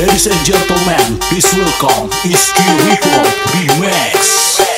Ladies and gentlemen, please welcome Iski Record B-Max.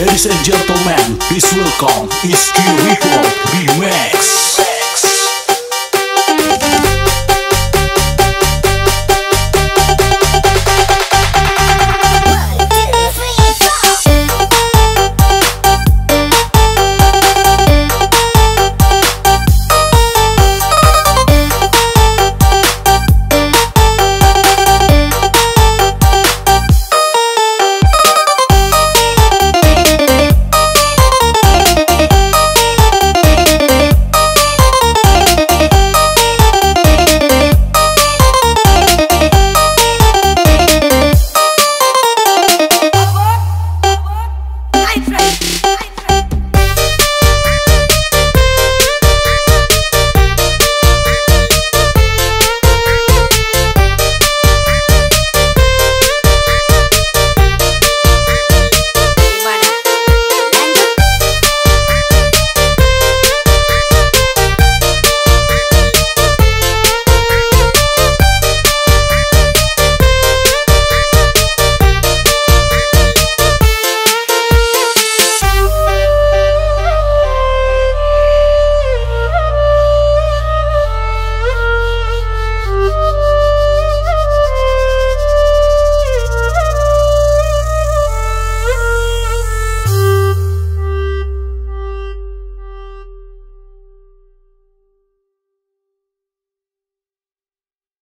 Ladies and gentlemen, please welcome Iski Ritual Remix